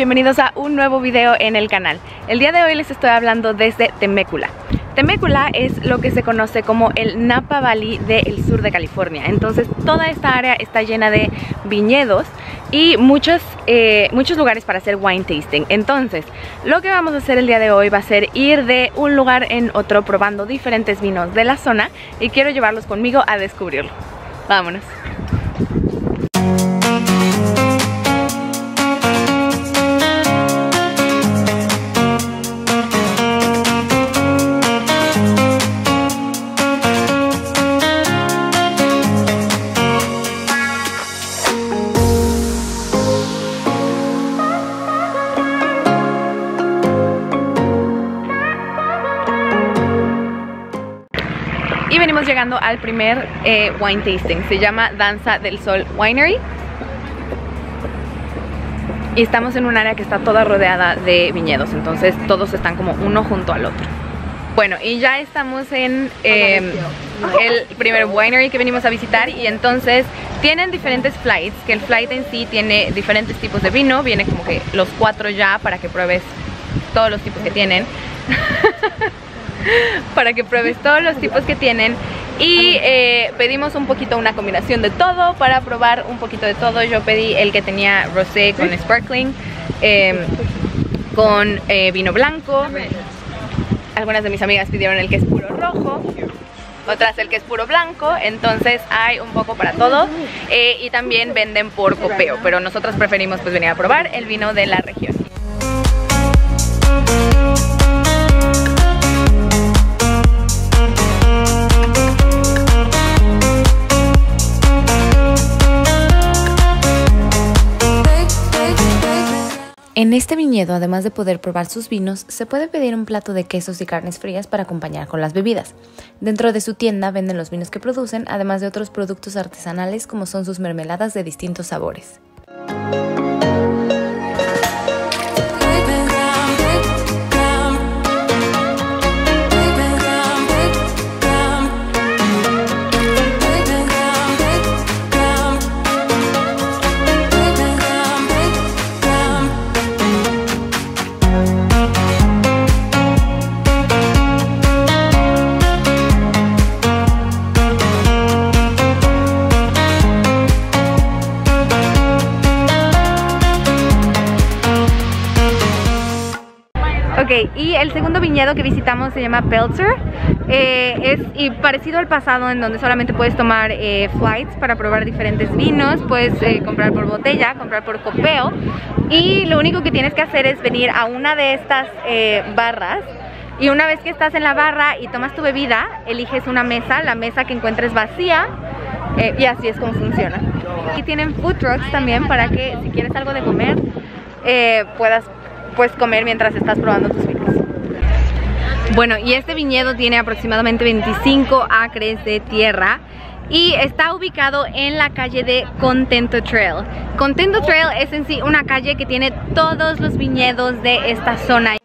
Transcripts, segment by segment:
bienvenidos a un nuevo video en el canal. El día de hoy les estoy hablando desde Temécula. Temécula es lo que se conoce como el Napa Valley del sur de California. Entonces toda esta área está llena de viñedos y muchos, eh, muchos lugares para hacer wine tasting. Entonces lo que vamos a hacer el día de hoy va a ser ir de un lugar en otro probando diferentes vinos de la zona y quiero llevarlos conmigo a descubrirlo. Vámonos. Al primer eh, wine tasting. Se llama Danza del Sol Winery. Y estamos en un área que está toda rodeada de viñedos. Entonces todos están como uno junto al otro. Bueno, y ya estamos en eh, el primer winery que venimos a visitar y entonces tienen diferentes flights, que el flight en sí tiene diferentes tipos de vino, viene como que los cuatro ya para que pruebes todos los tipos que tienen. para que pruebes todos los tipos que tienen y eh, pedimos un poquito una combinación de todo para probar un poquito de todo. Yo pedí el que tenía rosé con sparkling eh, con eh, vino blanco. Algunas de mis amigas pidieron el que es puro rojo otras el que es puro blanco, entonces hay un poco para todo. Eh, y también venden por copeo, pero nosotros preferimos pues venir a probar el vino de la región. En este viñedo, además de poder probar sus vinos, se puede pedir un plato de quesos y carnes frías para acompañar con las bebidas. Dentro de su tienda venden los vinos que producen, además de otros productos artesanales como son sus mermeladas de distintos sabores. Ok, y el segundo viñedo que visitamos se llama Peltzer. Eh, es y parecido al pasado en donde solamente puedes tomar eh, flights para probar diferentes vinos, puedes eh, comprar por botella, comprar por copeo y lo único que tienes que hacer es venir a una de estas eh, barras y una vez que estás en la barra y tomas tu bebida, eliges una mesa, la mesa que encuentres vacía eh, y así es como funciona. Y tienen food trucks también para que si quieres algo de comer eh, puedas pues comer mientras estás probando tus vinos. Bueno, y este viñedo tiene aproximadamente 25 acres de tierra y está ubicado en la calle de Contento Trail. Contento Trail es en sí una calle que tiene todos los viñedos de esta zona.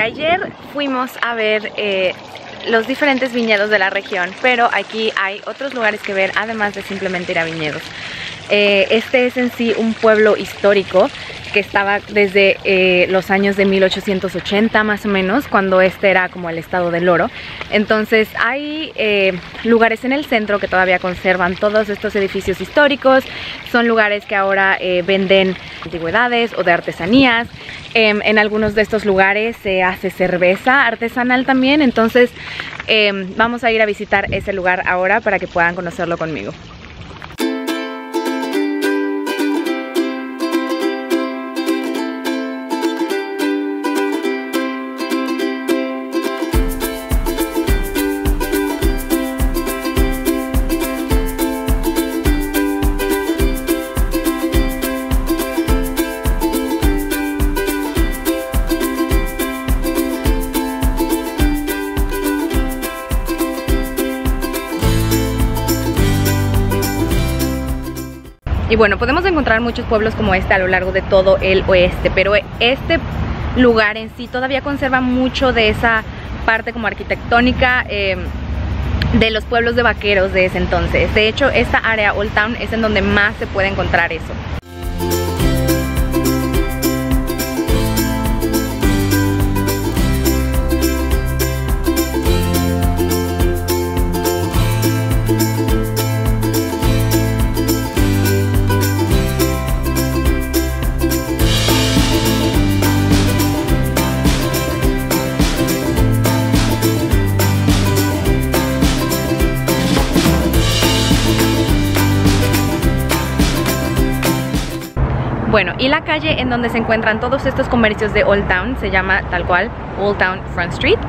Ayer fuimos a ver eh, los diferentes viñedos de la región, pero aquí hay otros lugares que ver además de simplemente ir a viñedos. Eh, este es en sí un pueblo histórico que estaba desde eh, los años de 1880 más o menos, cuando este era como el estado del oro. Entonces hay eh, lugares en el centro que todavía conservan todos estos edificios históricos, son lugares que ahora eh, venden antigüedades o de artesanías. Em, en algunos de estos lugares se hace cerveza artesanal también, entonces em, vamos a ir a visitar ese lugar ahora para que puedan conocerlo conmigo. Y bueno, podemos encontrar muchos pueblos como este a lo largo de todo el oeste, pero este lugar en sí todavía conserva mucho de esa parte como arquitectónica em, de los pueblos de vaqueros de ese entonces. De hecho, esta área Old Town es en donde más se puede encontrar eso. Bueno, y la calle en donde se encuentran todos estos comercios de Old Town se llama tal cual Old Town Front Street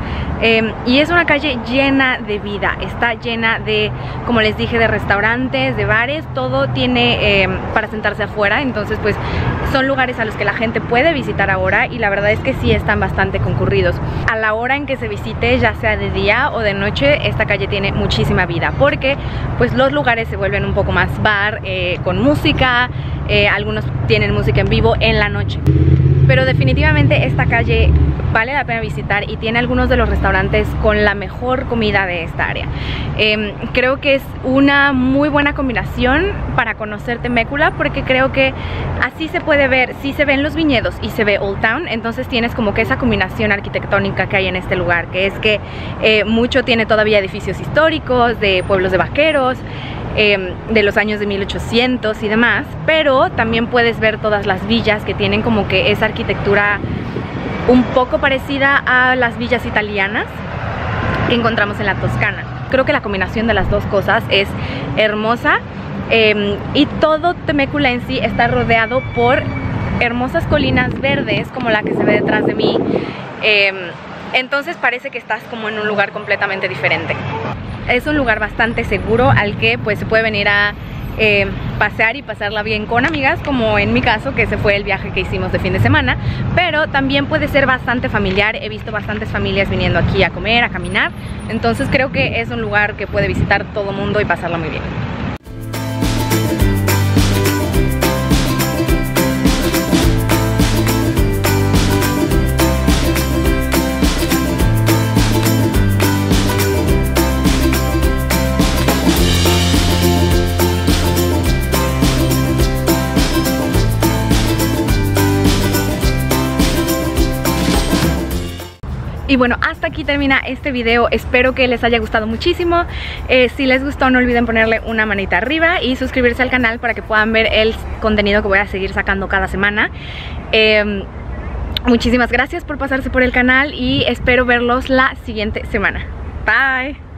em, y es una calle llena de vida, está llena de, como les dije, de restaurantes, de bares, todo tiene em, para sentarse afuera, entonces pues son lugares a los que la gente puede visitar ahora y la verdad es que sí están bastante concurridos. A la hora en que se visite, ya sea de día o de noche, esta calle tiene muchísima vida porque pues los lugares se vuelven un poco más bar, eh, con música, eh, algunos tienen música en vivo en la noche. Pero definitivamente esta calle vale la pena visitar y tiene algunos de los restaurantes con la mejor comida de esta área. Em, creo que es una muy buena combinación para conocer Temécula porque creo que así se puede ver, si se ven los viñedos y se ve Old Town, entonces tienes como que esa combinación arquitectónica que hay en este lugar, que es que eh, mucho tiene todavía edificios históricos, de pueblos de vaqueros, Em, de los años de 1800 y demás, pero también puedes ver todas las villas que tienen como que esa arquitectura un poco parecida a las villas italianas que encontramos en la Toscana. Creo que la combinación de las dos cosas es hermosa em, y todo Temécula en sí está rodeado por hermosas colinas verdes como la que se ve detrás de mí. Em, entonces parece que estás como en un lugar completamente diferente es un lugar bastante seguro al que pues se puede venir a eh, pasear y pasarla bien con amigas, como en mi caso, que ese fue el viaje que hicimos de fin de semana, pero también puede ser bastante familiar, he visto bastantes familias viniendo aquí a comer, a caminar, entonces creo que es un lugar que puede visitar todo mundo y pasarla muy bien. Bueno, hasta aquí termina este video, espero que les haya gustado muchísimo. Eh, si les gustó no olviden ponerle una manita arriba y suscribirse al canal para que puedan ver el contenido que voy a seguir sacando cada semana. Em, muchísimas gracias por pasarse por el canal y espero verlos la siguiente semana. Bye.